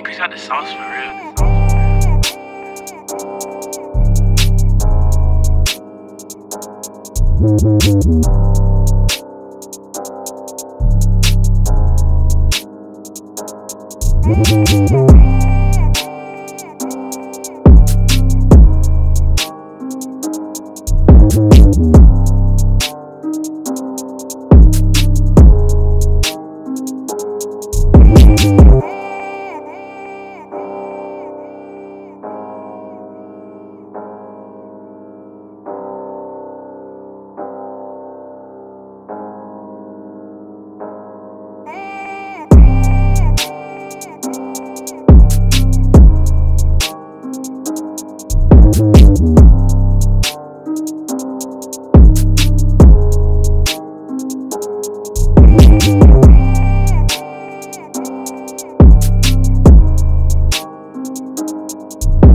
Man, Chris got the sauce for real.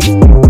Thank you.